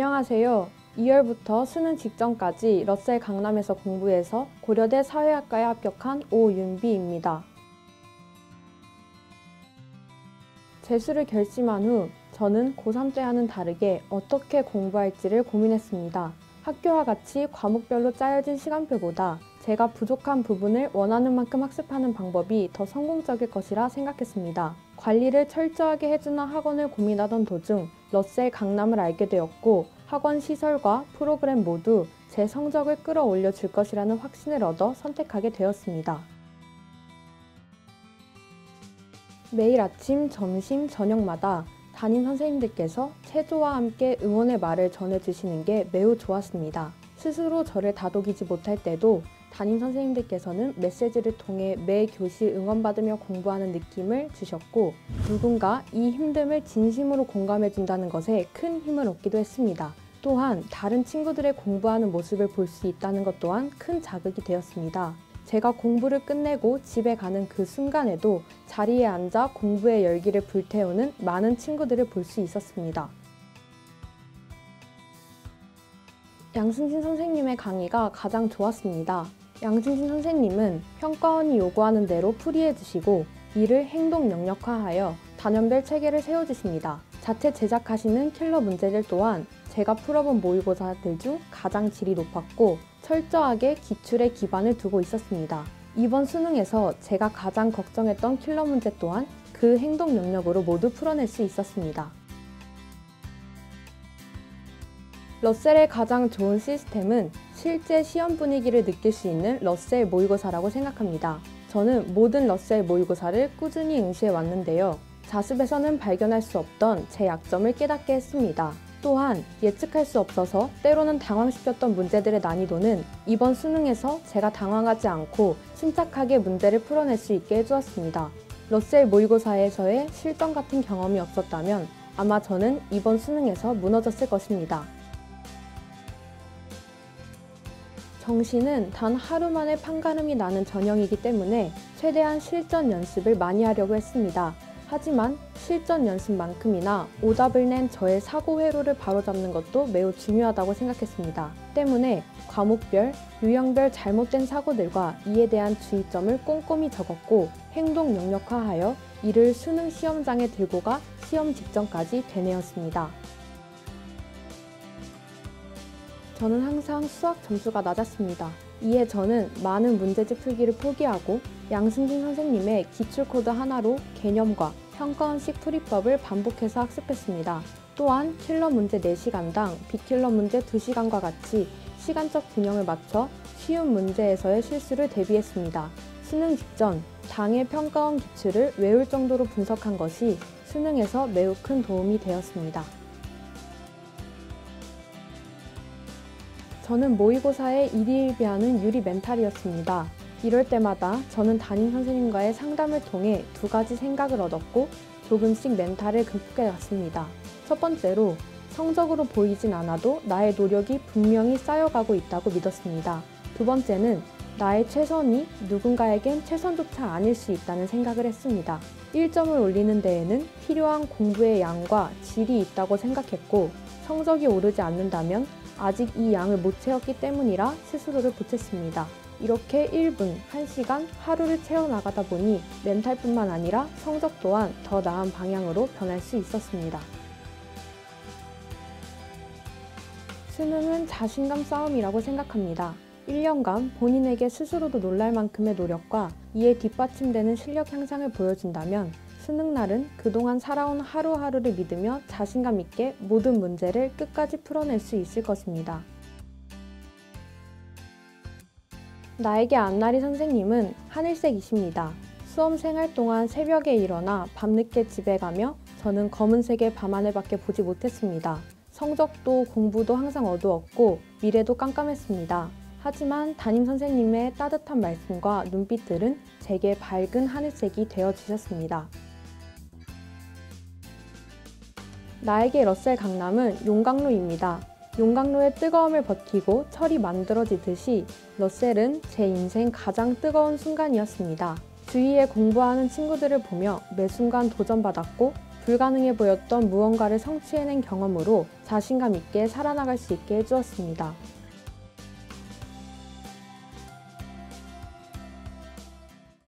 안녕하세요. 2월부터 수능 직전까지 러셀 강남에서 공부해서 고려대 사회학과에 합격한 오윤비입니다. 재수를 결심한 후 저는 고3 때와는 다르게 어떻게 공부할지를 고민했습니다. 학교와 같이 과목별로 짜여진 시간표보다 제가 부족한 부분을 원하는 만큼 학습하는 방법이 더 성공적일 것이라 생각했습니다. 관리를 철저하게 해주는 학원을 고민하던 도중 러셀 강남을 알게 되었고 학원 시설과 프로그램 모두 제 성적을 끌어올려 줄 것이라는 확신을 얻어 선택하게 되었습니다. 매일 아침, 점심, 저녁마다 담임 선생님들께서 체조와 함께 응원의 말을 전해주시는 게 매우 좋았습니다. 스스로 저를 다독이지 못할 때도 담임 선생님들께서는 메시지를 통해 매 교시 응원받으며 공부하는 느낌을 주셨고 누군가 이 힘듦을 진심으로 공감해 준다는 것에 큰 힘을 얻기도 했습니다. 또한 다른 친구들의 공부하는 모습을 볼 수 있다는 것 또한 큰 자극이 되었습니다. 제가 공부를 끝내고 집에 가는 그 순간에도 자리에 앉아 공부의 열기를 불태우는 많은 친구들을 볼 수 있었습니다. 양승진 선생님의 강의가 가장 좋았습니다. 양승진 선생님은 평가원이 요구하는 대로 풀이해 주시고 이를 행동 영역화하여 단연별 체계를 세워주십니다. 자체 제작하시는 킬러 문제들 또한 제가 풀어본 모의고사들 중 가장 질이 높았고 철저하게 기출에 기반을 두고 있었습니다. 이번 수능에서 제가 가장 걱정했던 킬러 문제 또한 그 행동 영역으로 모두 풀어낼 수 있었습니다. 러셀의 가장 좋은 시스템은 실제 시험 분위기를 느낄 수 있는 러셀 모의고사라고 생각합니다. 저는 모든 러셀 모의고사를 꾸준히 응시해 왔는데요. 자습에서는 발견할 수 없던 제 약점을 깨닫게 했습니다. 또한 예측할 수 없어서 때로는 당황시켰던 문제들의 난이도는 이번 수능에서 제가 당황하지 않고 침착하게 문제를 풀어낼 수 있게 해주었습니다. 러셀 모의고사에서의 실전 같은 경험이 없었다면 아마 저는 이번 수능에서 무너졌을 것입니다. 정시는 단 하루 만에 판가름이 나는 전형이기 때문에 최대한 실전 연습을 많이 하려고 했습니다. 하지만 실전 연습만큼이나 오답을 낸 저의 사고 회로를 바로잡는 것도 매우 중요하다고 생각했습니다. 때문에 과목별, 유형별 잘못된 사고들과 이에 대한 주의점을 꼼꼼히 적었고 행동 영역화하여 이를 수능 시험장에 들고 가 시험 직전까지 되뇌었습니다. 저는 항상 수학 점수가 낮았습니다. 이에 저는 많은 문제집 풀기를 포기하고 양승진 선생님의 기출코드 하나로 개념과 평가원식 풀이법을 반복해서 학습했습니다. 또한 킬러 문제 4시간당 비킬러 문제 2시간과 같이 시간적 균형을 맞춰 쉬운 문제에서의 실수를 대비했습니다. 수능 직전 당일 평가원 기출을 외울 정도로 분석한 것이 수능에서 매우 큰 도움이 되었습니다. 저는 모의고사에 일희일비하는 유리 멘탈이었습니다. 이럴 때마다 저는 담임 선생님과의 상담을 통해 두 가지 생각을 얻었고 조금씩 멘탈을 극복해 갔습니다. 첫 번째로 성적으로 보이진 않아도 나의 노력이 분명히 쌓여가고 있다고 믿었습니다. 두 번째는 나의 최선이 누군가에겐 최선조차 아닐 수 있다는 생각을 했습니다. 1점을 올리는 데에는 필요한 공부의 양과 질이 있다고 생각했고 성적이 오르지 않는다면 아직 이 양을 못 채웠기 때문이라 스스로를 보챘습니다. 이렇게 1분, 1시간, 하루를 채워나가다 보니 멘탈뿐만 아니라 성적 또한 더 나은 방향으로 변할 수 있었습니다. 수능은 자신감 싸움이라고 생각합니다. 1년간 본인에게 스스로도 놀랄 만큼의 노력과 이에 뒷받침되는 실력 향상을 보여준다면 수능날은 그동안 살아온 하루하루를 믿으며 자신감 있게 모든 문제를 끝까지 풀어낼 수 있을 것입니다. 나에게 안나리 선생님은 하늘색이십니다. 수험 생활 동안 새벽에 일어나 밤늦게 집에 가며 저는 검은색의 밤하늘밖에 보지 못했습니다. 성적도 공부도 항상 어두웠고 미래도 깜깜했습니다. 하지만 담임 선생님의 따뜻한 말씀과 눈빛들은 제게 밝은 하늘색이 되어 주셨습니다. 나에게 러셀 강남은 용광로입니다. 용광로의 뜨거움을 버티고 철이 만들어지듯이 러셀은 제 인생 가장 뜨거운 순간이었습니다. 주위에 공부하는 친구들을 보며 매 순간 도전받았고 불가능해 보였던 무언가를 성취해낸 경험으로 자신감 있게 살아나갈 수 있게 해주었습니다.